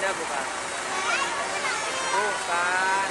เด้อผู้กานบุกาน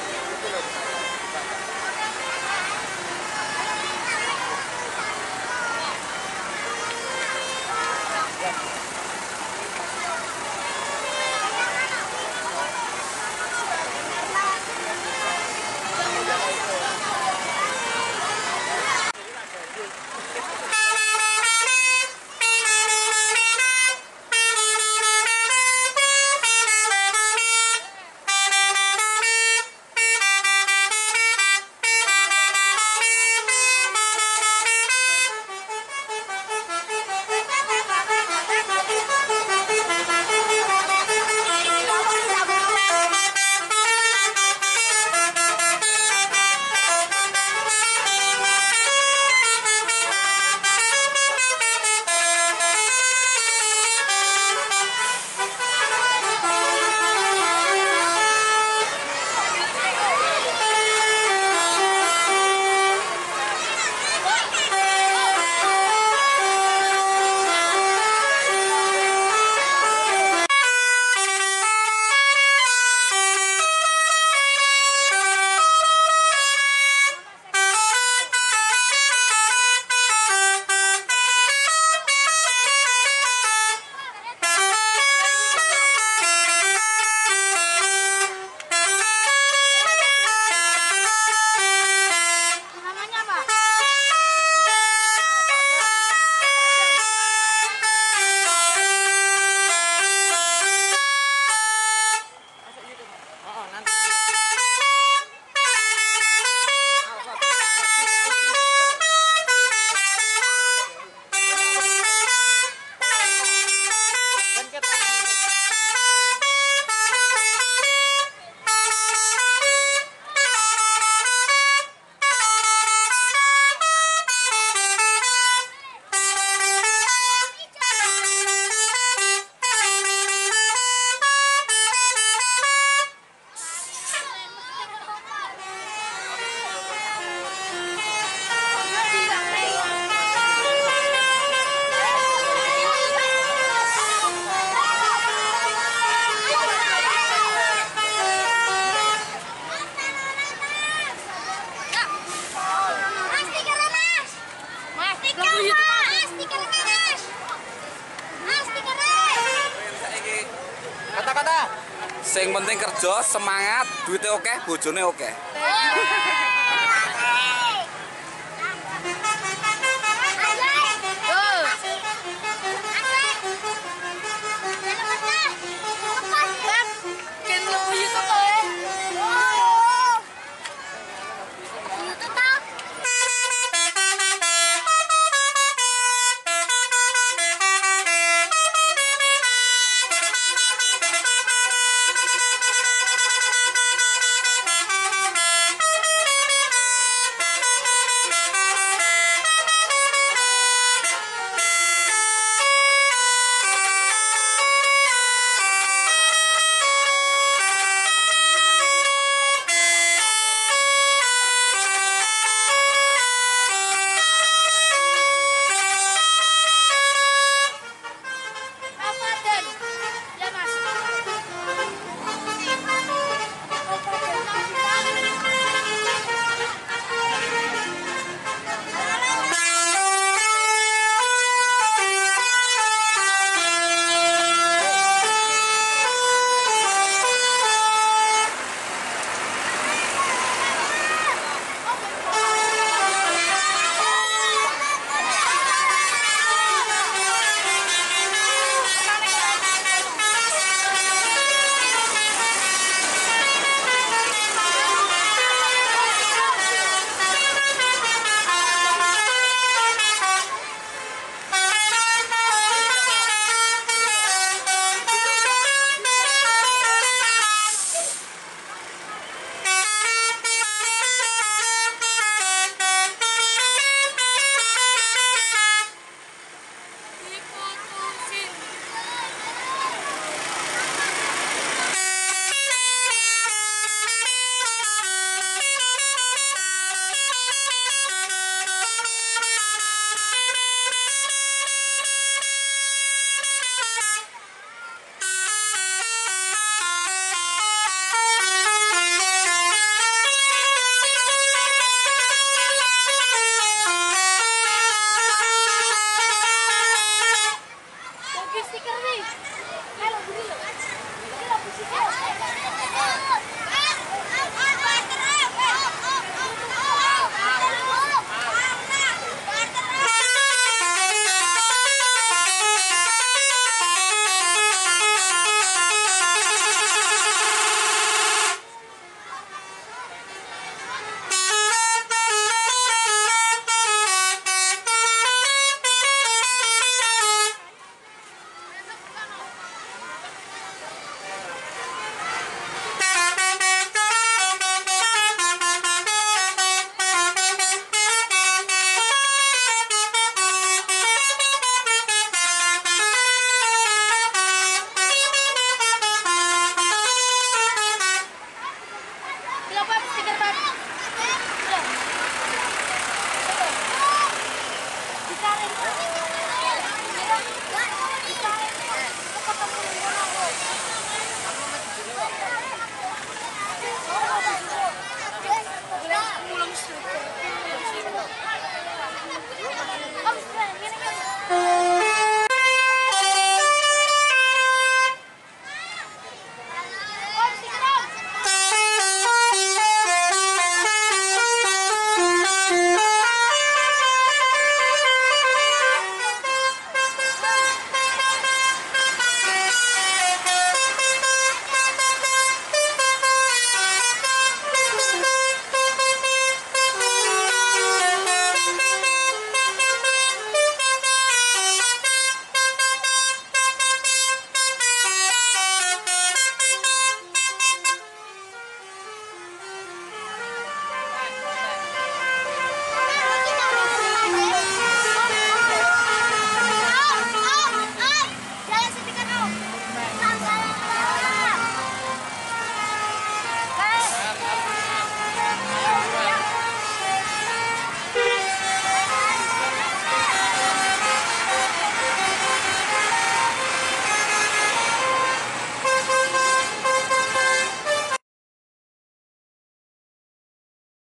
Sing penting kerja, semangat, duitnya oke, bojone oke.